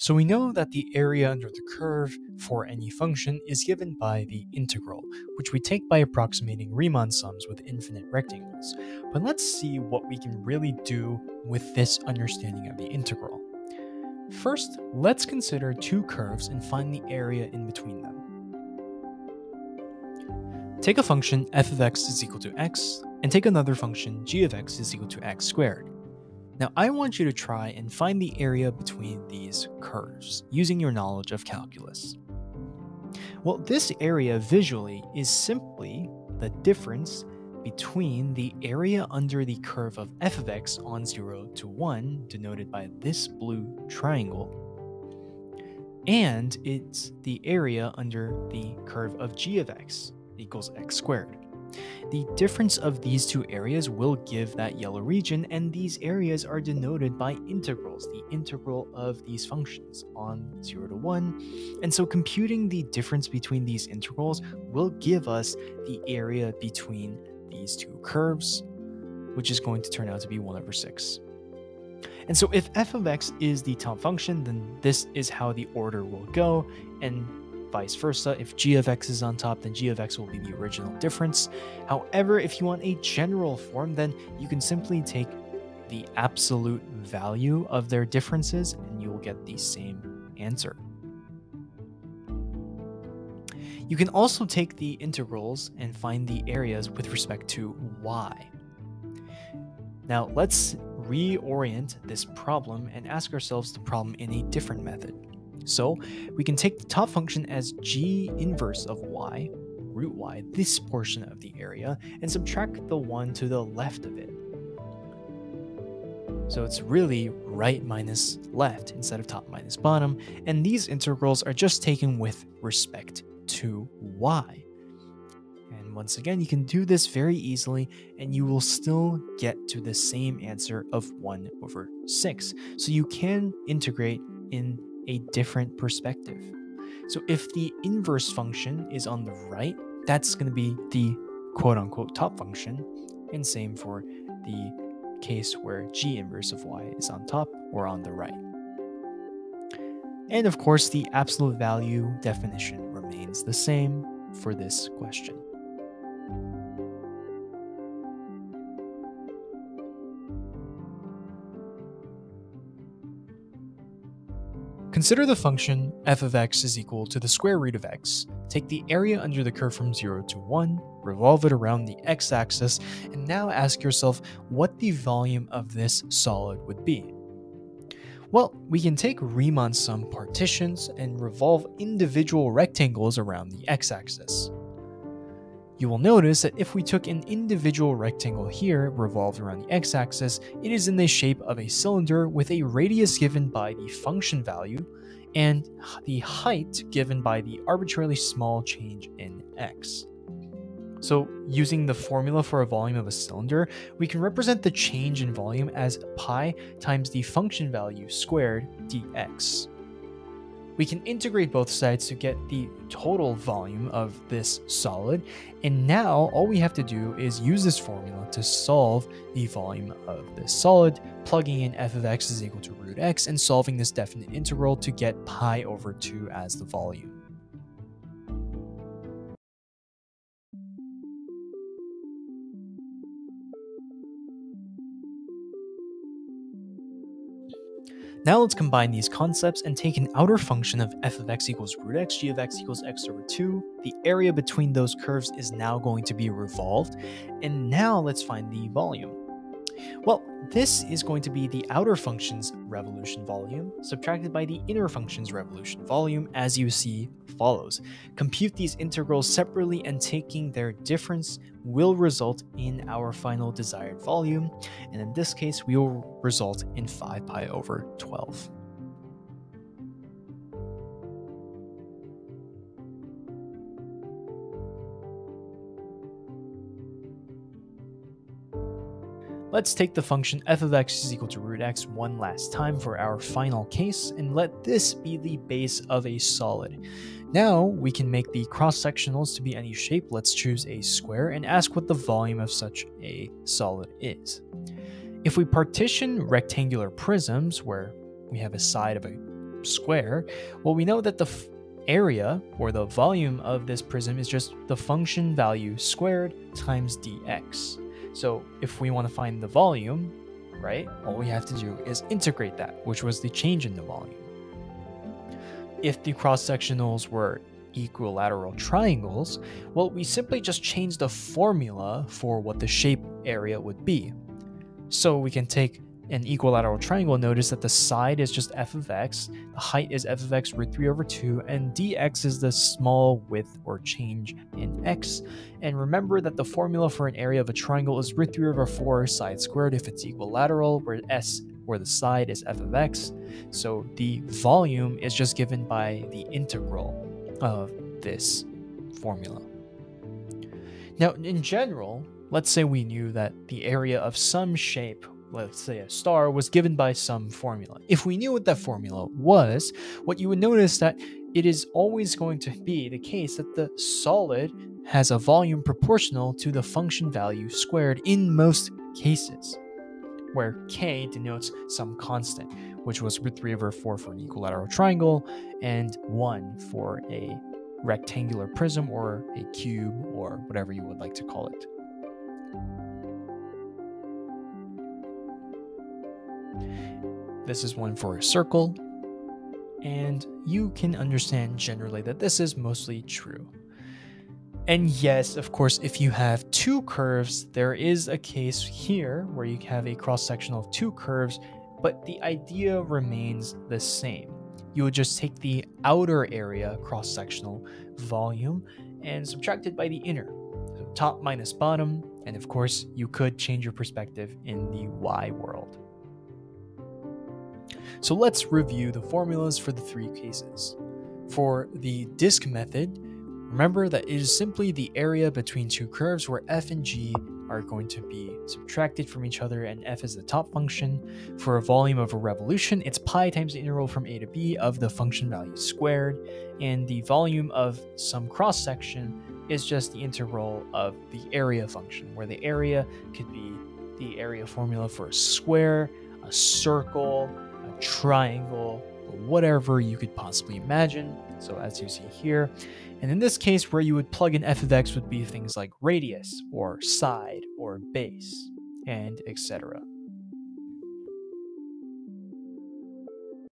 So we know that the area under the curve for any function is given by the integral, which we take by approximating Riemann sums with infinite rectangles. But let's see what we can really do with this understanding of the integral. First, let's consider two curves and find the area in between them. Take a function f of x is equal to x, and take another function g of x is equal to x squared. Now, I want you to try and find the area between these curves using your knowledge of calculus. Well, this area visually is simply the difference between the area under the curve of f of x on 0 to 1, denoted by this blue triangle, and it's the area under the curve of g of x equals x squared. The difference of these two areas will give that yellow region, and these areas are denoted by integrals, the integral of these functions on 0 to 1. And so computing the difference between these integrals will give us the area between these two curves, which is going to turn out to be 1 over 6. And so if f of x is the top function, then this is how the order will go, and vice versa. If g of x is on top, then g of x will be the original difference. However, if you want a general form, then you can simply take the absolute value of their differences and you will get the same answer. You can also take the integrals and find the areas with respect to y. Now let's reorient this problem and ask ourselves the problem in a different method. So we can take the top function as g inverse of y, root y, this portion of the area, and subtract the 1 to the left of it. So it's really right minus left instead of top minus bottom, and these integrals are just taken with respect to y. And once again, you can do this very easily, and you will still get to the same answer of 1 over 6. So you can integrate in a different perspective. So if the inverse function is on the right, that's going to be the quote unquote top function. And same for the case where g inverse of y is on top or on the right. And of course, the absolute value definition remains the same for this question. Consider the function f of x is equal to the square root of x. Take the area under the curve from 0 to 1, revolve it around the x-axis, and now ask yourself what the volume of this solid would be. Well, we can take Riemann sum partitions and revolve individual rectangles around the x-axis. You will notice that if we took an individual rectangle here revolved around the x-axis, it is in the shape of a cylinder with a radius given by the function value and the height given by the arbitrarily small change in x. So using the formula for a volume of a cylinder, we can represent the change in volume as pi times the function value squared dx. We can integrate both sides to get the total volume of this solid. And now all we have to do is use this formula to solve the volume of this solid, plugging in f of x is equal to root x and solving this definite integral to get pi over 2 as the volume. Now let's combine these concepts and take an outer function of f of x equals root x, g of x equals x over 2. The area between those curves is now going to be revolved. And now let's find the volume. Well, this is going to be the outer function's revolution volume subtracted by the inner function's revolution volume as you see follows. Compute these integrals separately and taking their difference will result in our final desired volume, and in this case we will result in 5 pi over 12. Let's take the function f of x is equal to root x one last time for our final case, and let this be the base of a solid. Now we can make the cross-sectionals to be any shape. Let's choose a square and ask what the volume of such a solid is. If we partition rectangular prisms, where we have a side of a square, well, we know that the area or the volume of this prism is just the function value squared times dx. So if we want to find the volume, right, all we have to do is integrate that, which was the change in the volume. If the cross sectionals were equilateral triangles, well, we simply just change the formula for what the shape area would be. So we can take an equilateral triangle, notice that the side is just f of x, the height is f of x root 3 over 2, and dx is the small width or change in x. And remember that the formula for an area of a triangle is root 3 over 4 side squared if it's equilateral, where s where the side is f of x. So the volume is just given by the integral of this formula. Now, in general, let's say we knew that the area of some shape, let's say a star, was given by some formula. If we knew what that formula was, what you would notice that it is always going to be the case that the solid has a volume proportional to the function value squared in most cases, where k denotes some constant which was root 3 over 4 for an equilateral triangle, and 1 for a rectangular prism or a cube or whatever you would like to call it. This is one for a circle, and you can understand generally that this is mostly true. And yes, of course, if you have two curves, there is a case here where you have a cross section of two curves but the idea remains the same. You would just take the outer area cross sectional volume and subtract it by the inner. So top minus bottom, and of course, you could change your perspective in the y world. So let's review the formulas for the three cases. For the disk method, remember that it is simply the area between two curves where f and g are going to be subtracted from each other, and f is the top function. For a volume of a revolution, it's pi times the integral from a to b of the function value squared, and the volume of some cross section is just the integral of the area function, where the area could be the area formula for a square, a circle, triangle, whatever you could possibly imagine. So as you see here, and in this case, where you would plug in f of x would be things like radius, or side, or base, and etc.